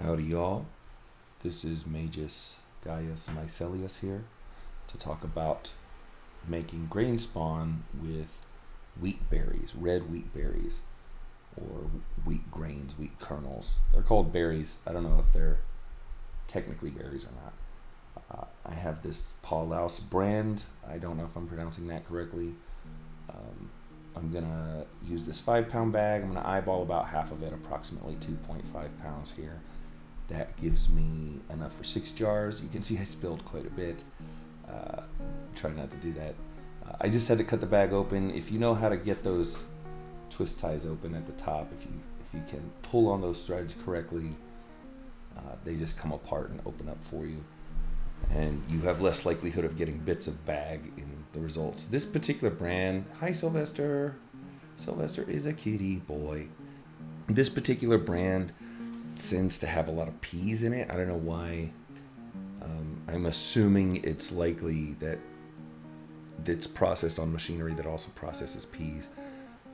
Howdy, y'all. This is Magus Gaius Mycelius here to talk about making grain spawn with wheat berries, red wheat berries, or wheat grains, wheat kernels. They're called berries. I don't know if they're technically berries or not. Uh, I have this Paul brand. I don't know if I'm pronouncing that correctly. Um, I'm gonna use this five pound bag. I'm gonna eyeball about half of it, approximately 2.5 pounds here. That gives me enough for six jars. You can see I spilled quite a bit. Uh, try not to do that. Uh, I just had to cut the bag open. If you know how to get those twist ties open at the top, if you if you can pull on those threads correctly, uh, they just come apart and open up for you and you have less likelihood of getting bits of bag in the results. This particular brand, hi Sylvester, Sylvester is a kitty boy. This particular brand tends to have a lot of peas in it. I don't know why. Um, I'm assuming it's likely that it's processed on machinery that also processes peas,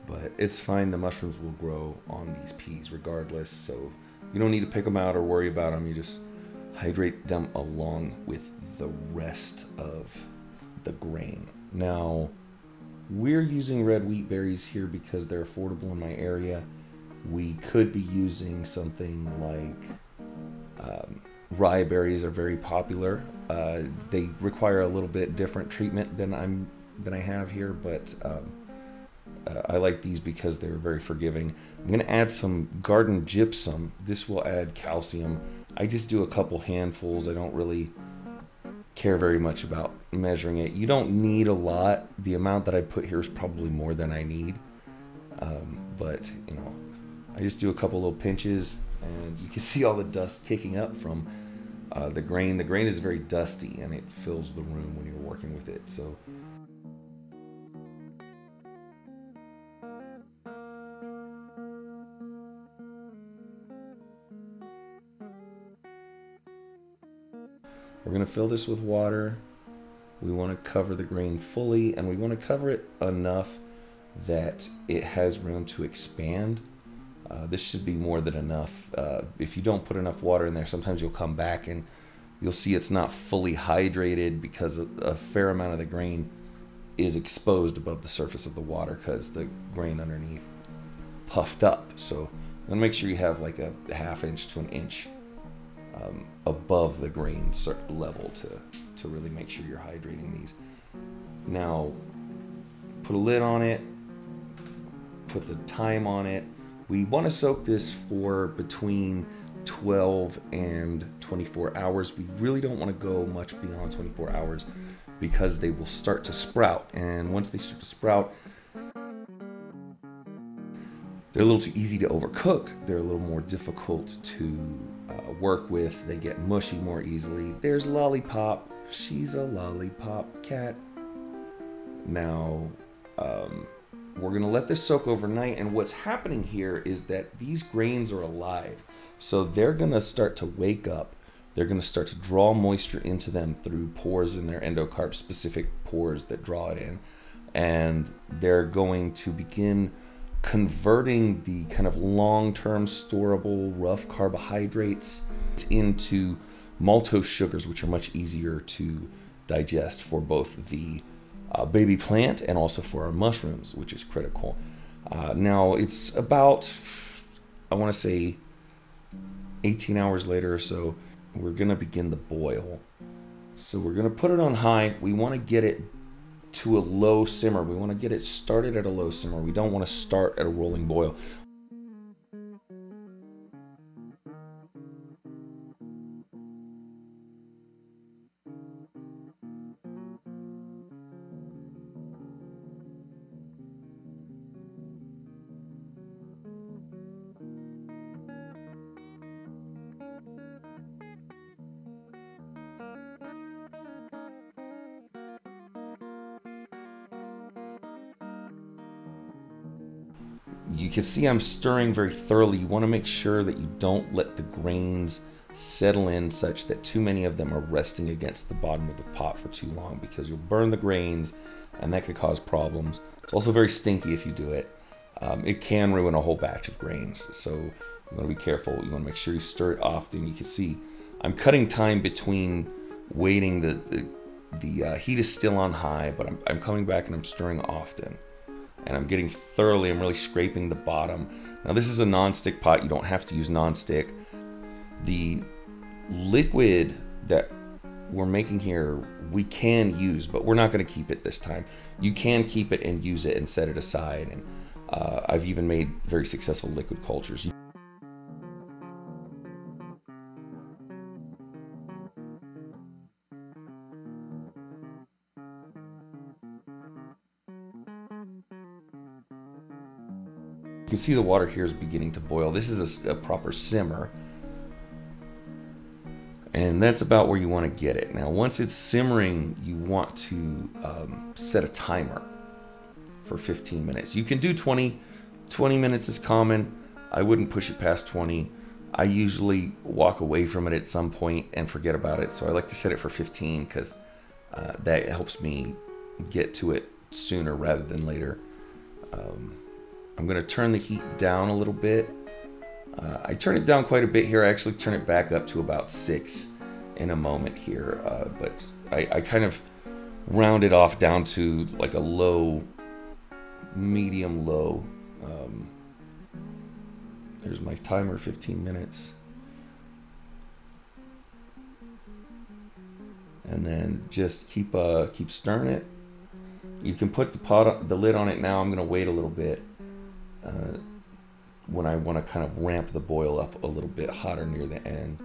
but it's fine. The mushrooms will grow on these peas regardless, so you don't need to pick them out or worry about them. You just hydrate them along with the rest of the grain. Now, we're using red wheat berries here because they're affordable in my area. We could be using something like um, rye berries are very popular. Uh, they require a little bit different treatment than I'm than I have here, but um, uh, I like these because they're very forgiving. I'm going to add some garden gypsum. This will add calcium I just do a couple handfuls. I don't really care very much about measuring it. You don't need a lot. The amount that I put here is probably more than I need. Um, but, you know, I just do a couple little pinches and you can see all the dust kicking up from uh, the grain. The grain is very dusty and it fills the room when you're working with it. So We're going to fill this with water. We want to cover the grain fully and we want to cover it enough that it has room to expand. Uh, this should be more than enough. Uh, if you don't put enough water in there, sometimes you'll come back and you'll see it's not fully hydrated because a fair amount of the grain is exposed above the surface of the water because the grain underneath puffed up. So, then make sure you have like a half inch to an inch um, above the grain level to, to really make sure you're hydrating these. Now, put a lid on it, put the time on it. We want to soak this for between 12 and 24 hours. We really don't want to go much beyond 24 hours because they will start to sprout. And once they start to sprout, they're a little too easy to overcook. They're a little more difficult to uh, work with. They get mushy more easily. There's Lollipop. She's a lollipop cat. Now, um, we're going to let this soak overnight. And what's happening here is that these grains are alive. So they're going to start to wake up. They're going to start to draw moisture into them through pores in their endocarp, specific pores that draw it in. And they're going to begin converting the kind of long-term storable rough carbohydrates into maltose sugars, which are much easier to digest for both the uh, baby plant and also for our mushrooms, which is critical. Uh, now it's about, I want to say, 18 hours later or so, we're going to begin the boil. So we're going to put it on high. We want to get it to a low simmer. We want to get it started at a low simmer. We don't want to start at a rolling boil. You can see I'm stirring very thoroughly. You want to make sure that you don't let the grains settle in such that too many of them are resting against the bottom of the pot for too long because you'll burn the grains and that could cause problems. It's also very stinky if you do it. Um, it can ruin a whole batch of grains. So You want to be careful. You want to make sure you stir it often. You can see I'm cutting time between waiting. The the, the uh, heat is still on high, but I'm, I'm coming back and I'm stirring often. And I'm getting thoroughly, I'm really scraping the bottom. Now this is a non-stick pot. You don't have to use non-stick. The liquid that we're making here, we can use, but we're not going to keep it this time. You can keep it and use it and set it aside. And uh, I've even made very successful liquid cultures. Can see the water here is beginning to boil. This is a, a proper simmer. And that's about where you want to get it. Now, once it's simmering, you want to um, set a timer for 15 minutes. You can do 20. 20 minutes is common. I wouldn't push it past 20. I usually walk away from it at some point and forget about it. So I like to set it for 15 because uh, that helps me get to it sooner rather than later. Um, I'm going to turn the heat down a little bit. Uh, I turn it down quite a bit here. I actually turn it back up to about six in a moment here. Uh, but I, I kind of round it off down to like a low, medium low. Um, there's my timer, 15 minutes. And then just keep uh, keep stirring it. You can put the pot, the lid on it now. I'm gonna wait a little bit uh, when I want to kind of ramp the boil up a little bit hotter near the end.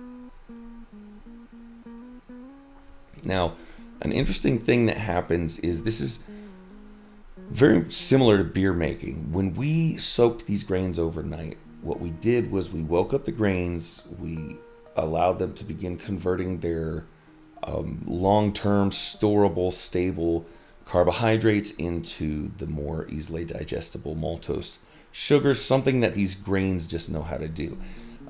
Now, an interesting thing that happens is this is very similar to beer making. When we soaked these grains overnight, what we did was we woke up the grains, we allowed them to begin converting their um, long term, storable, stable carbohydrates into the more easily digestible maltose sugars, something that these grains just know how to do.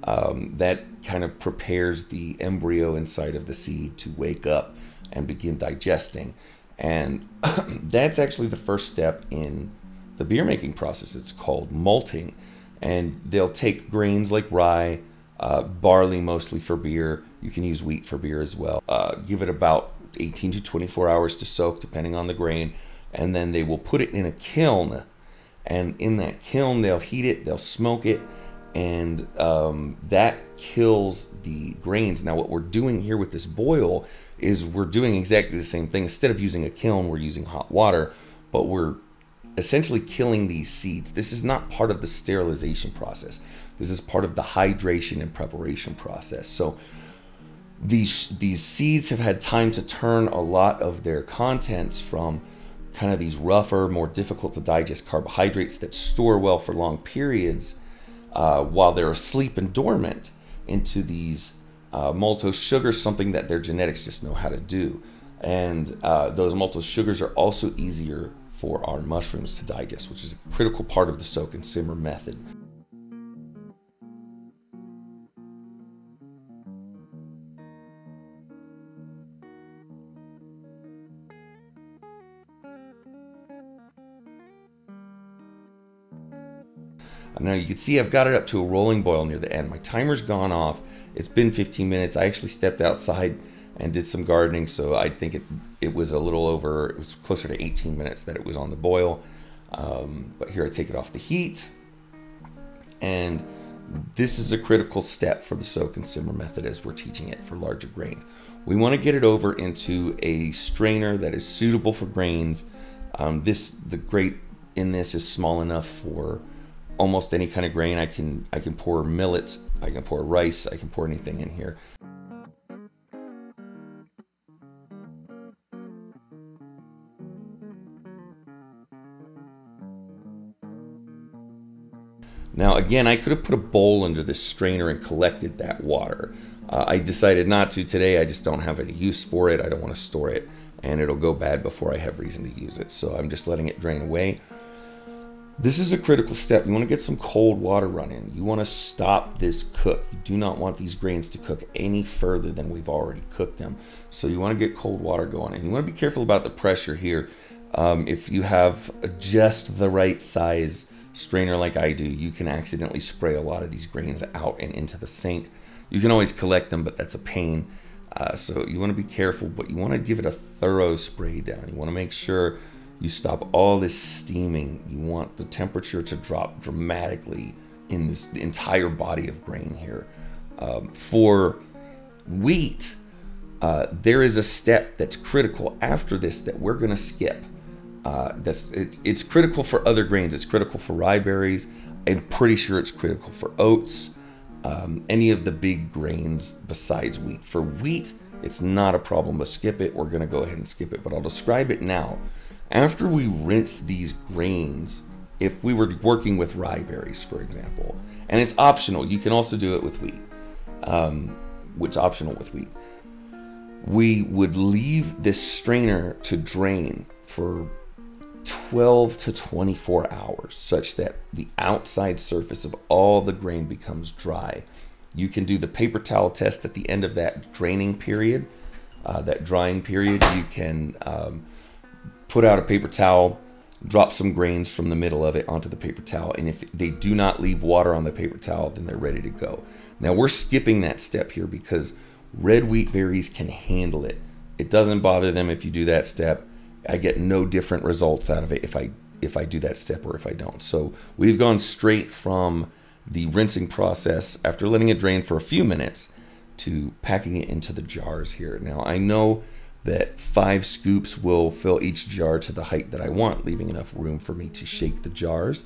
Um, that kind of prepares the embryo inside of the seed to wake up and begin digesting. And that's actually the first step in the beer making process. It's called malting. And they'll take grains like rye, uh, barley mostly for beer. You can use wheat for beer as well. Uh, give it about 18 to 24 hours to soak, depending on the grain. And then they will put it in a kiln and in that kiln they'll heat it they'll smoke it and um, that kills the grains. Now what we're doing here with this boil is we're doing exactly the same thing. Instead of using a kiln we're using hot water but we're essentially killing these seeds. This is not part of the sterilization process. This is part of the hydration and preparation process. So these these seeds have had time to turn a lot of their contents from kind of these rougher, more difficult to digest carbohydrates that store well for long periods uh, while they're asleep and dormant into these uh, maltose sugars, something that their genetics just know how to do. And uh, those maltose sugars are also easier for our mushrooms to digest, which is a critical part of the soak and simmer method. Now you can see I've got it up to a rolling boil near the end. My timer's gone off. It's been 15 minutes. I actually stepped outside and did some gardening, so I think it it was a little over. It was closer to 18 minutes that it was on the boil. Um, but here I take it off the heat, and this is a critical step for the soak and simmer method as we're teaching it for larger grains. We want to get it over into a strainer that is suitable for grains. Um, this the grate in this is small enough for almost any kind of grain. I can I can pour millet, I can pour rice, I can pour anything in here. Now again, I could have put a bowl under this strainer and collected that water. Uh, I decided not to today. I just don't have any use for it. I don't want to store it and it'll go bad before I have reason to use it. So I'm just letting it drain away. This is a critical step. You want to get some cold water running. You want to stop this cook. You do not want these grains to cook any further than we've already cooked them. So you want to get cold water going. And you want to be careful about the pressure here. Um, if you have just the right size strainer like I do, you can accidentally spray a lot of these grains out and into the sink. You can always collect them, but that's a pain. Uh, so you want to be careful, but you want to give it a thorough spray down. You want to make sure you stop all this steaming. You want the temperature to drop dramatically in this entire body of grain here. Um, for wheat, uh, there is a step that's critical after this that we're going to skip. Uh, that's it, it's critical for other grains. It's critical for rye berries. I'm pretty sure it's critical for oats um, any of the big grains besides wheat. For wheat, it's not a problem to skip it. We're going to go ahead and skip it, but I'll describe it now. After we rinse these grains, if we were working with rye berries, for example, and it's optional, you can also do it with wheat, um, which optional with wheat. We would leave this strainer to drain for 12 to 24 hours, such that the outside surface of all the grain becomes dry. You can do the paper towel test at the end of that draining period, uh, that drying period. You can um, put out a paper towel, drop some grains from the middle of it onto the paper towel, and if they do not leave water on the paper towel, then they're ready to go. Now we're skipping that step here because red wheat berries can handle it. It doesn't bother them if you do that step I get no different results out of it if I if I do that step or if I don't. So we've gone straight from the rinsing process after letting it drain for a few minutes to packing it into the jars here. Now I know that five scoops will fill each jar to the height that I want, leaving enough room for me to shake the jars.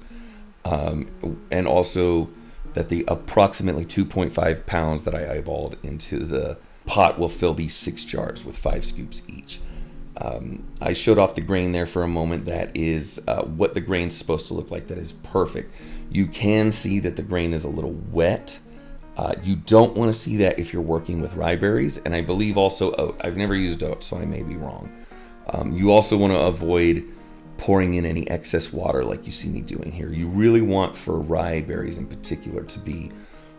Um, and also that the approximately 2.5 pounds that I eyeballed into the pot will fill these six jars with five scoops each. Um, I showed off the grain there for a moment. That is uh, what the grain's supposed to look like. That is perfect. You can see that the grain is a little wet. Uh, you don't want to see that if you're working with rye berries, and I believe also oat. I've never used oat, so I may be wrong. Um, you also want to avoid pouring in any excess water like you see me doing here. You really want for rye berries in particular to be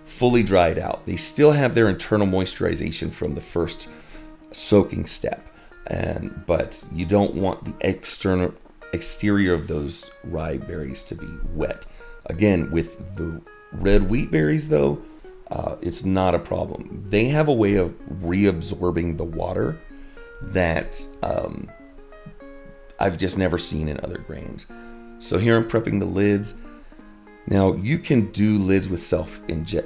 fully dried out. They still have their internal moisturization from the first soaking step and but you don't want the external exterior of those rye berries to be wet. Again, with the red wheat berries though, uh, it's not a problem. They have a way of reabsorbing the water that um, I've just never seen in other grains. So here I'm prepping the lids. Now you can do lids with self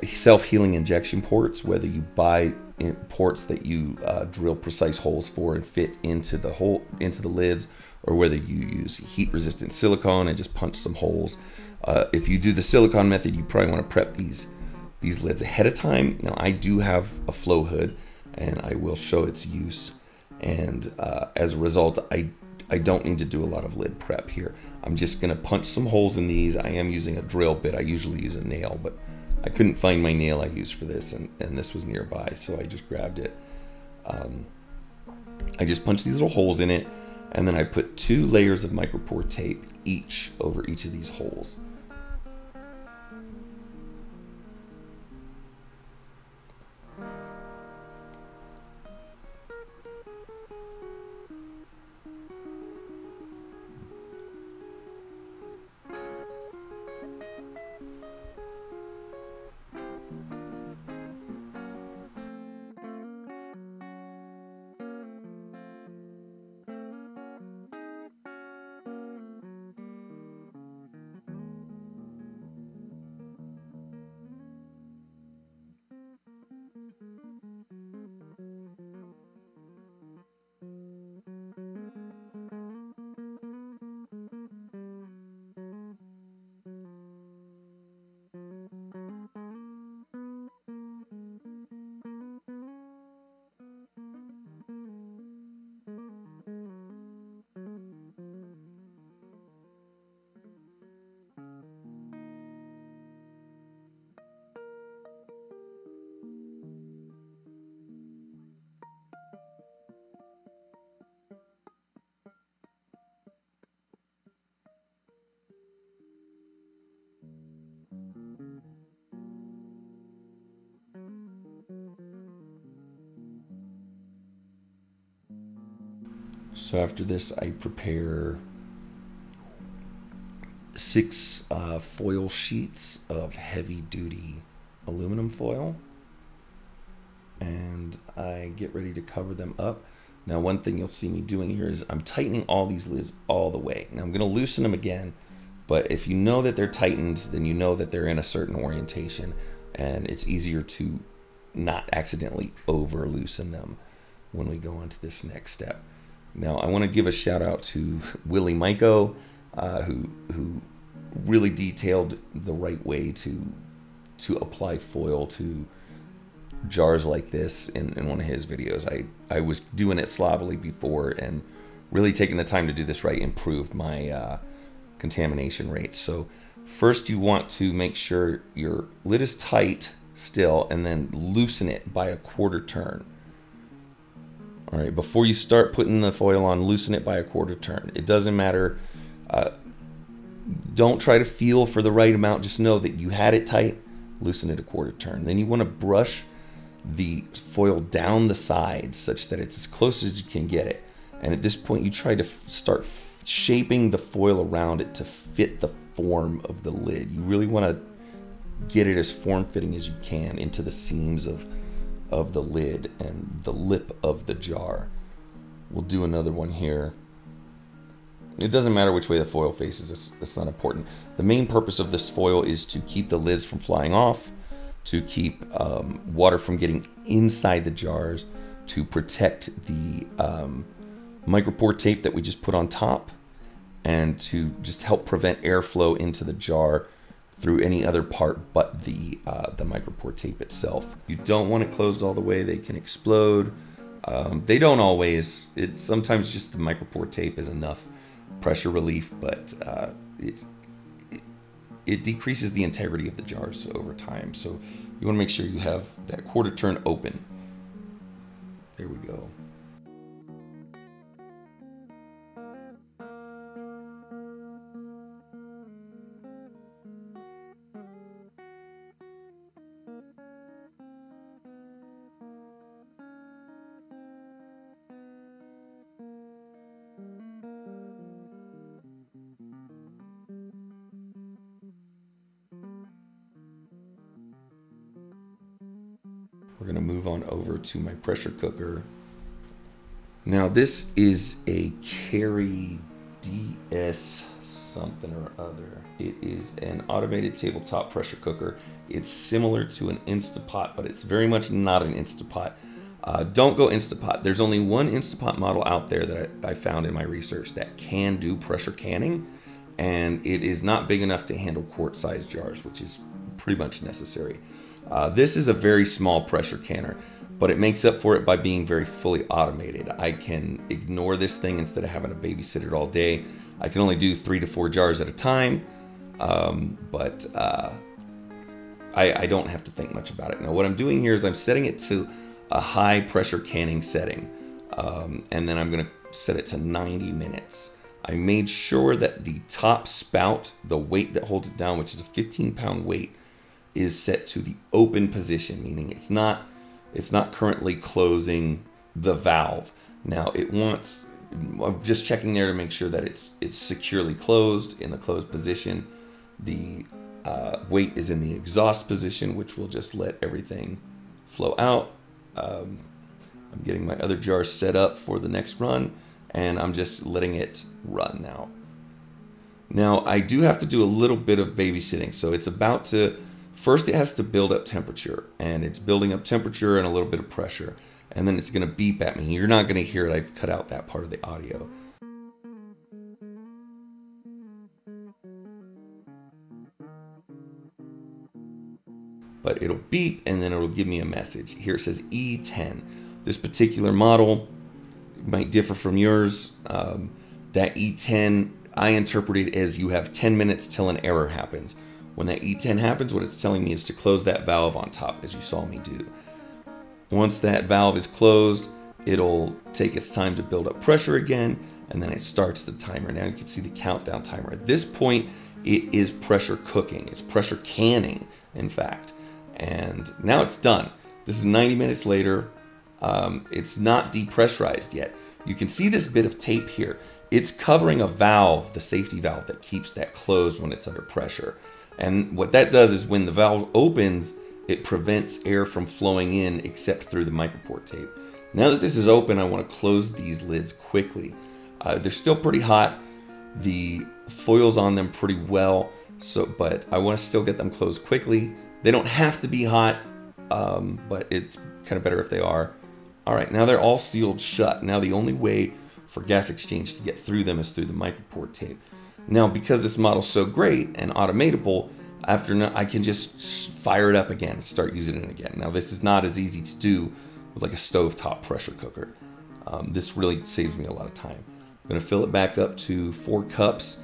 self healing injection ports, whether you buy ports that you uh, drill precise holes for and fit into the hole into the lids, or whether you use heat resistant silicone and just punch some holes. Uh, if you do the silicone method, you probably want to prep these these lids ahead of time. Now I do have a flow hood, and I will show its use. And uh, as a result, I I don't need to do a lot of lid prep here. I'm just gonna punch some holes in these. I am using a drill bit. I usually use a nail, but I couldn't find my nail I used for this, and, and this was nearby, so I just grabbed it. Um, I just punched these little holes in it, and then I put two layers of micropore tape each over each of these holes. So after this, I prepare six uh, foil sheets of heavy duty aluminum foil and I get ready to cover them up. Now, one thing you'll see me doing here is I'm tightening all these lids all the way. Now, I'm going to loosen them again, but if you know that they're tightened, then you know that they're in a certain orientation, and it's easier to not accidentally over loosen them when we go on to this next step. Now, I want to give a shout out to Willie Myko, uh, who who really detailed the right way to to apply foil to jars like this in, in one of his videos. I, I was doing it sloppily before and really taking the time to do this right improved my uh, contamination rate. So first you want to make sure your lid is tight still and then loosen it by a quarter turn. All right, before you start putting the foil on, loosen it by a quarter turn. It doesn't matter. Uh, don't try to feel for the right amount. Just know that you had it tight, loosen it a quarter turn. Then you want to brush the foil down the sides such that it's as close as you can get it. And at this point, you try to start shaping the foil around it to fit the form of the lid. You really want to get it as form fitting as you can into the seams of of the lid and the lip of the jar. We'll do another one here. It doesn't matter which way the foil faces, it's, it's not important. The main purpose of this foil is to keep the lids from flying off to keep um, water from getting inside the jars, to protect the um, micropore tape that we just put on top, and to just help prevent airflow into the jar through any other part but the uh, the micropore tape itself. You don't want it closed all the way; they can explode. Um, they don't always. It's sometimes just the micropore tape is enough pressure relief, but uh, it, it decreases the integrity of the jars over time. So you want to make sure you have that quarter turn open. There we go. We're gonna move on over to my pressure cooker. Now this is a Carey DS something or other. It is an automated tabletop pressure cooker. It's similar to an Instapot, but it's very much not an Instapot. Uh, don't go Instapot. There's only one Instapot model out there that I, I found in my research that can do pressure canning, and it is not big enough to handle quart-sized jars, which is pretty much necessary. Uh, this is a very small pressure canner, but it makes up for it by being very fully automated. I can ignore this thing instead of having to babysit it all day. I can only do three to four jars at a time, um, but uh, I, I don't have to think much about it. Now, what I'm doing here is I'm setting it to a high pressure canning setting, um, and then I'm going to set it to 90 minutes. I made sure that the top spout, the weight that holds it down, which is a 15 pound weight, is set to the open position, meaning it's not it's not currently closing the valve. Now it wants I'm just checking there to make sure that it's it's securely closed in the closed position. The uh, weight is in the exhaust position, which will just let everything flow out. Um, I'm getting my other jar set up for the next run, and I'm just letting it run now. Now I do have to do a little bit of babysitting, so it's about to First, it has to build up temperature, and it's building up temperature and a little bit of pressure, and then it's going to beep at me. You're not going to hear it. I've cut out that part of the audio. But it'll beep, and then it'll give me a message. Here it says E10. This particular model might differ from yours. Um, that E10 I interpreted as you have 10 minutes till an error happens. When that E10 happens, what it's telling me is to close that valve on top, as you saw me do. Once that valve is closed, it'll take its time to build up pressure again, and then it starts the timer. Now you can see the countdown timer. At this point, it is pressure cooking. It's pressure canning, in fact. And now it's done. This is 90 minutes later. Um, it's not depressurized yet. You can see this bit of tape here. it's covering a valve, the safety valve that keeps that closed when it's under pressure. And what that does is when the valve opens, it prevents air from flowing in except through the micropore tape. Now that this is open, I want to close these lids quickly. Uh, they're still pretty hot. The foil's on them pretty well, so but I want to still get them closed quickly. They don't have to be hot, um, but it's kind of better if they are. All right, now they're all sealed shut. Now the only way for gas exchange to get through them is through the micropore tape. Now, because this model's so great and automatable, after I can just fire it up again and start using it again. Now, this is not as easy to do with like a stovetop pressure cooker. Um, this really saves me a lot of time. I'm gonna fill it back up to four cups.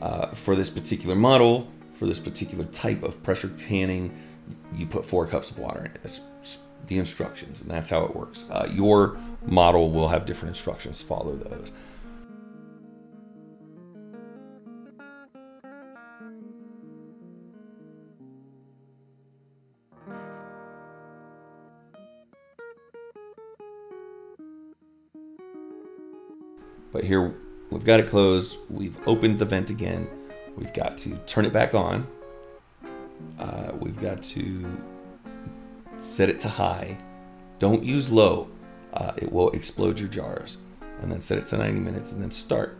Uh, for this particular model, for this particular type of pressure canning, you put four cups of water in it. That's the instructions, and that's how it works. Uh, your model will have different instructions. Follow those. But here we've got it closed. We've opened the vent again. We've got to turn it back on. Uh, we've got to set it to high. Don't use low. Uh, it will explode your jars. And then set it to 90 minutes and then start.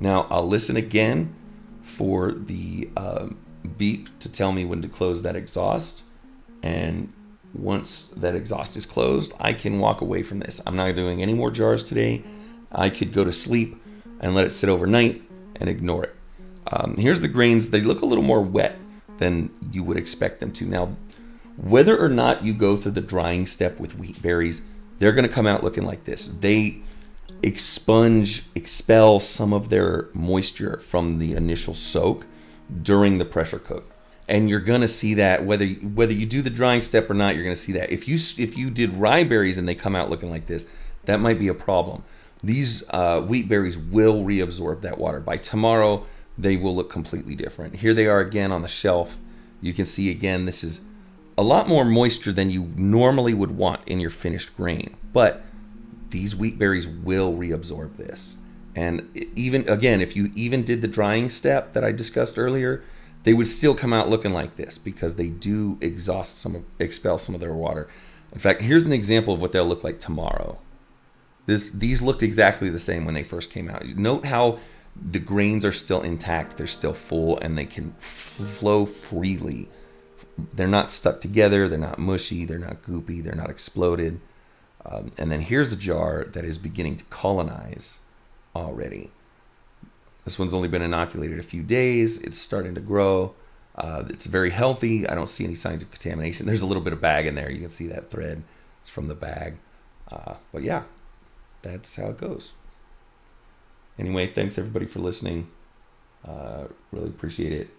Now I'll listen again for the um, beep to tell me when to close that exhaust. And once that exhaust is closed, I can walk away from this. I'm not doing any more jars today. I could go to sleep and let it sit overnight and ignore it. Um, here's the grains. They look a little more wet than you would expect them to. Now, whether or not you go through the drying step with wheat berries, they're going to come out looking like this. They expunge, expel some of their moisture from the initial soak during the pressure cook. And you're gonna see that whether whether you do the drying step or not, you're gonna see that. If you if you did rye berries and they come out looking like this, that might be a problem. These uh, wheat berries will reabsorb that water. By tomorrow, they will look completely different. Here they are again on the shelf. You can see again, this is a lot more moisture than you normally would want in your finished grain. But these wheat berries will reabsorb this. And even again, if you even did the drying step that I discussed earlier, they would still come out looking like this because they do exhaust some of, expel some of their water. In fact, here's an example of what they'll look like tomorrow. This these looked exactly the same when they first came out. Note how the grains are still intact, they're still full, and they can flow freely. They're not stuck together, they're not mushy, they're not goopy, they're not exploded. Um, and then here's a jar that is beginning to colonize already. This one's only been inoculated a few days. It's starting to grow. Uh, it's very healthy. I don't see any signs of contamination. There's a little bit of bag in there. You can see that thread. It's from the bag. Uh, but yeah, that's how it goes. Anyway, thanks everybody for listening. Uh, really appreciate it.